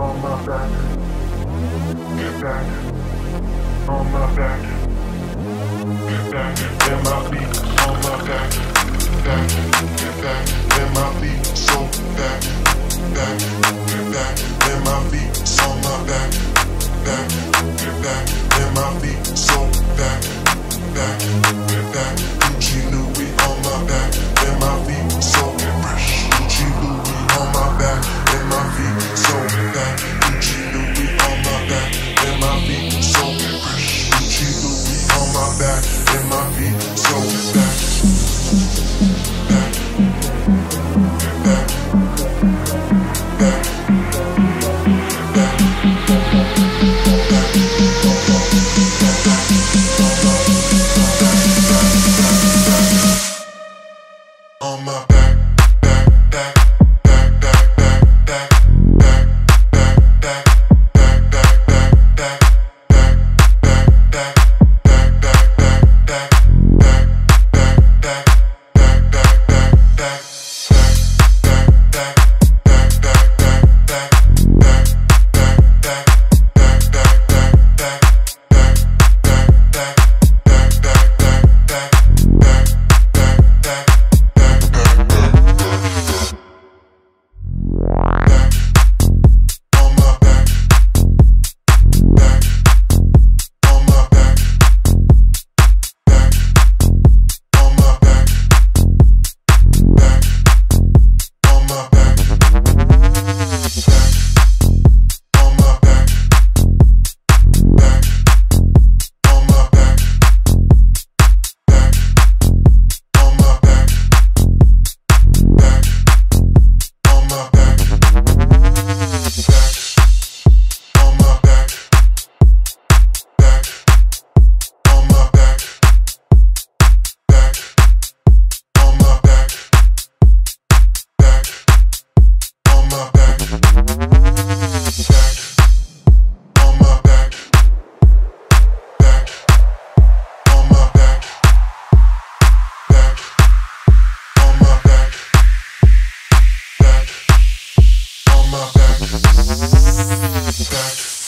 back, get back, on my back, get back, then my feet on my back, back, my back, back.